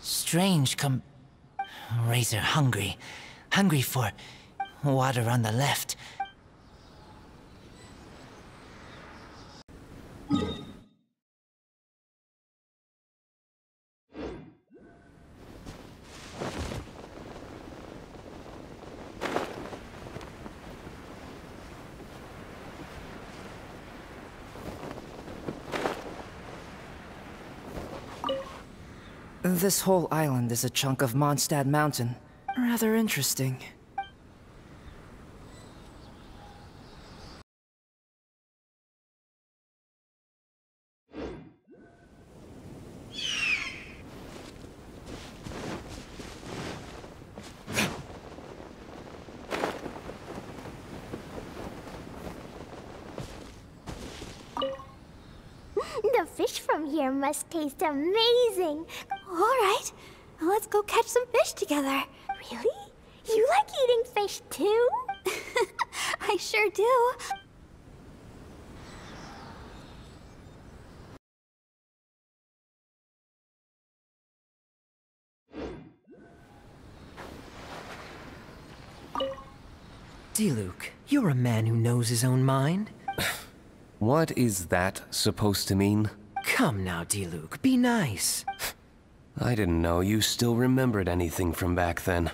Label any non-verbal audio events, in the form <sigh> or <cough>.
Strange com... Razor hungry. Hungry for water on the left. This whole island is a chunk of Mondstadt Mountain. Rather interesting. The fish from here must taste amazing. All right, let's go catch some fish together. Really? You like eating fish too? <laughs> I sure do. Diluc, you're a man who knows his own mind. What is that supposed to mean? Come now, Diluc, be nice. <laughs> I didn't know you still remembered anything from back then.